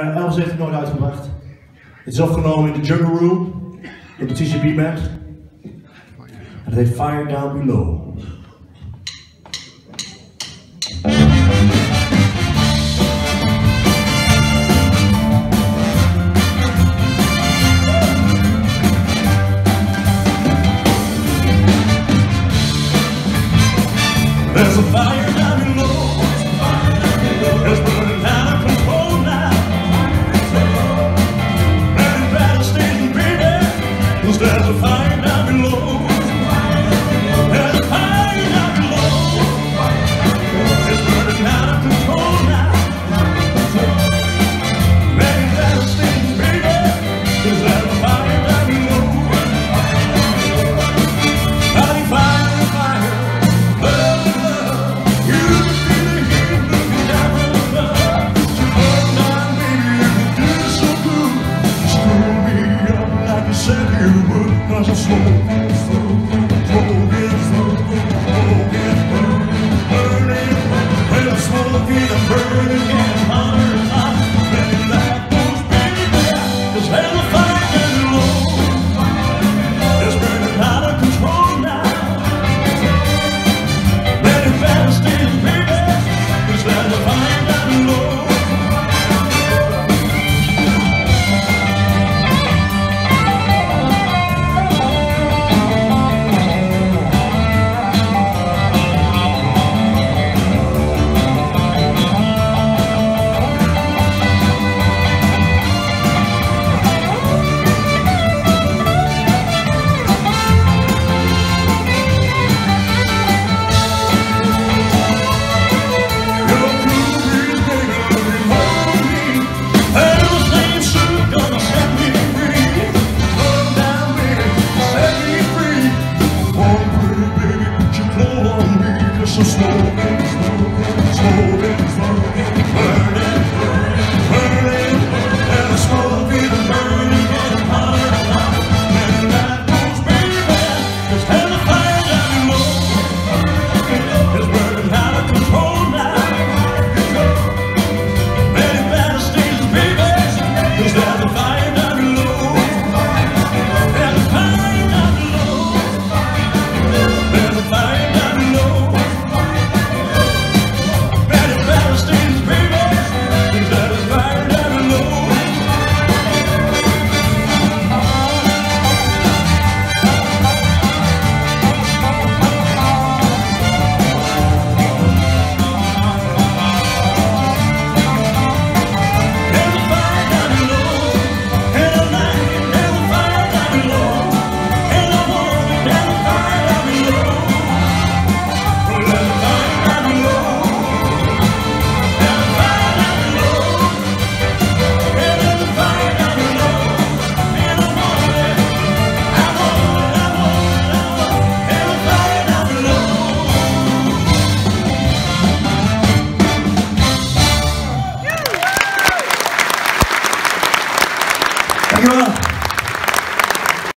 Eh, uh, Elvis heeft het nooit uitgebracht. Het is opgenomen in de Jungle Room, in de TCB Band. En het heet Fire Down Below. assustou